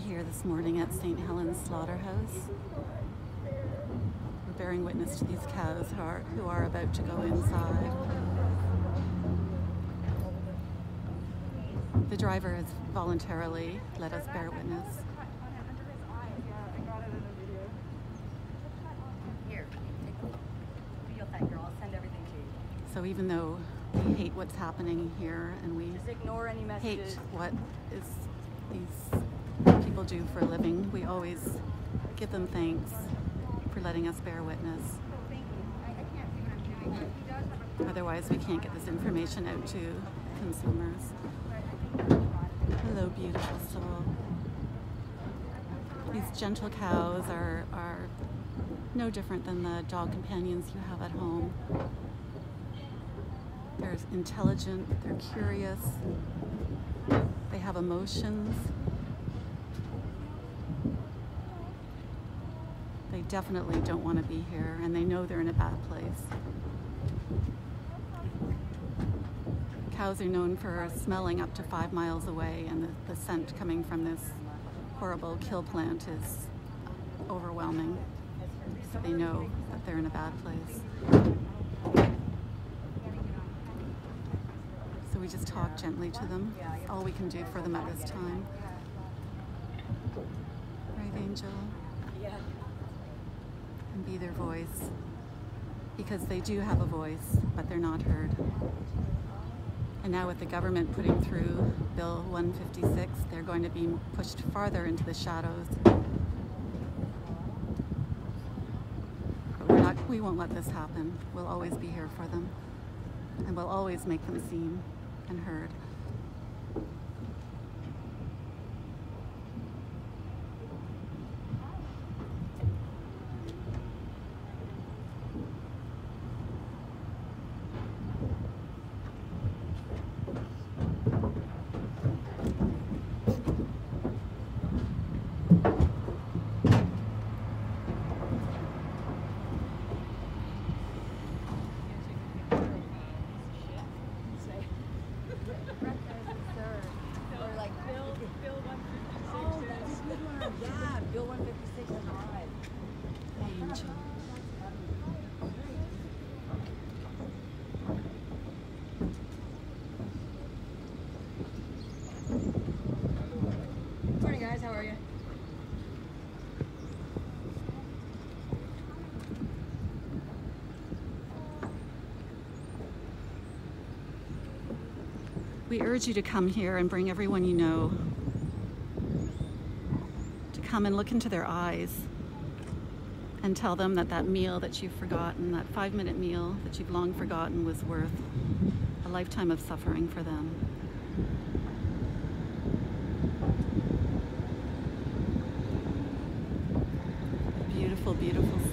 this morning at St. Helens Slaughterhouse. We're bearing witness to these cows who are, who are about to go inside. The driver has voluntarily let us bear witness. Here, take a look. Feel that, girl. I'll send everything to you. So even though we hate what's happening here and we Just ignore any hate what is these people do for a living, we always give them thanks for letting us bear witness. Otherwise, we can't get this information out to consumers. Hello, beautiful soul. These gentle cows are, are no different than the dog companions you have at home. They're intelligent, they're curious, they have emotions. They definitely don't want to be here and they know they're in a bad place. Cows are known for smelling up to five miles away, and the, the scent coming from this horrible kill plant is overwhelming. So they know that they're in a bad place. So we just talk gently to them. All we can do for them at this time. Right, Angel? Yeah. And be their voice. Because they do have a voice, but they're not heard. And now, with the government putting through Bill 156, they're going to be pushed farther into the shadows. But we're not, we won't let this happen. We'll always be here for them. And we'll always make them seen and heard. Or like Bill, Bill 156. Oh, that's a good one. Yeah, Bill 156 is right. Angel. Morning, guys. How We urge you to come here and bring everyone you know. To come and look into their eyes and tell them that that meal that you've forgotten, that five minute meal that you've long forgotten, was worth a lifetime of suffering for them. Beautiful,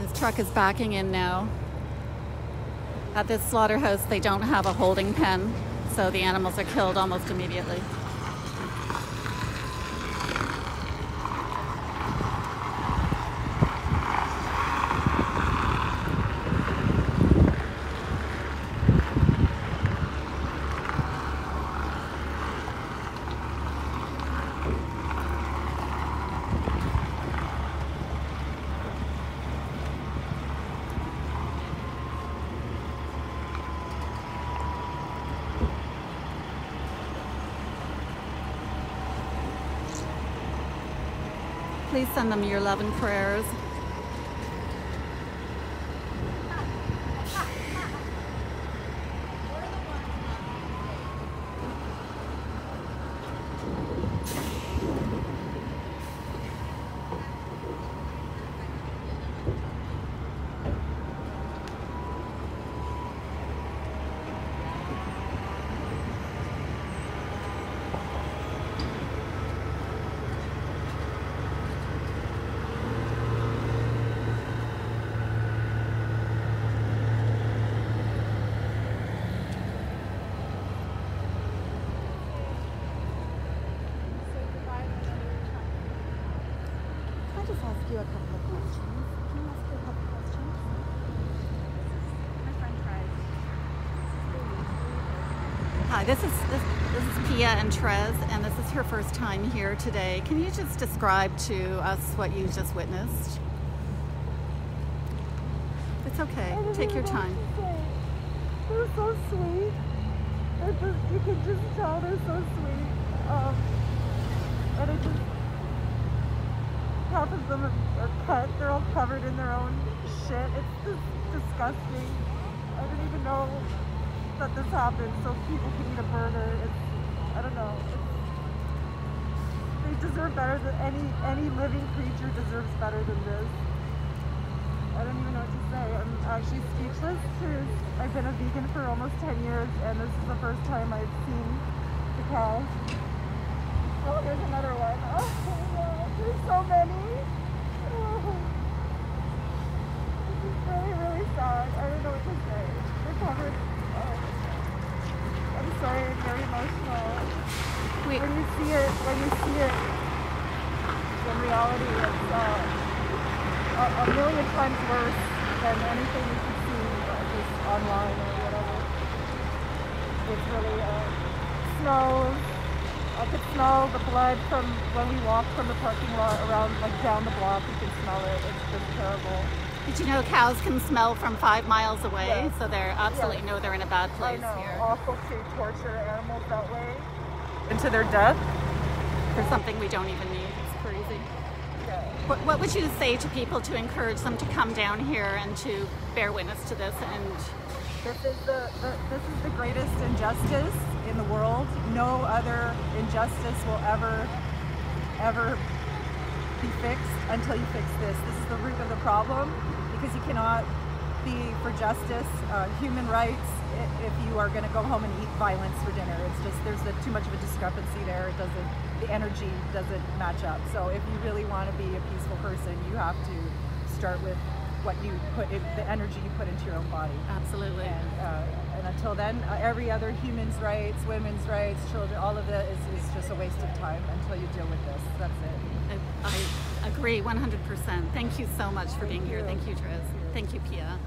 This truck is backing in now. At this slaughterhouse, they don't have a holding pen, so the animals are killed almost immediately. Please send them your love and prayers. Just ask you a couple of questions? Can I ask you a couple of questions? My friend tries. Hi, this is this, this is Pia and Tres, and this is her first time here today. Can you just describe to us what you just witnessed? It's okay. Take your time. They're so sweet. Just, you can just tell they're so sweet. Um, and it just, half of them are, cut. They're all covered in their own shit. It's just disgusting. I didn't even know that this happened so people can eat a burger. It's, I don't know. It's, they deserve better than any, any living creature deserves better than this. I don't even know what to say. I'm actually speechless because I've been a vegan for almost 10 years and this is the first time I've seen the cow. Oh, there's another one. Oh, there's so many. Oh. This is really, really sad. I don't know what to say. They're covered. Oh. I'm sorry, I'm very emotional. We, When you see it, when you see it, in reality, it's uh, a, a million times worse than anything you can see uh, just online or whatever. It's really uh, smells. I could smell the blood from when we walked from the parking lot around, like down the block. You can smell it. It's just terrible. did you know cows can smell from five miles away? Yes. So they're absolutely Yes. know they're in a bad I place know. here Awful to torture animals that way. Into their death. for something we don't even need. It's crazy. Yeah. What, what would you say to people to encourage them to come down here and to bear witness to this and This is the, the this is the greatest injustice in the world. No other injustice will ever ever be fixed until you fix this. This is the root of the problem because you cannot be for justice, uh, human rights, if you are going to go home and eat violence for dinner. It's just there's a, too much of a discrepancy there. It doesn't the energy doesn't match up. So if you really want to be a peaceful person, you have to start with what you put in, the energy you put into your own body. absolutely? And, uh, and until then, uh, every other human's rights, women's rights, children, all of it is, is just a waste of time until you deal with this. That's it. I, I agree 100%. Thank you so much for being here. Thank you, Tres. Thank you, Pia.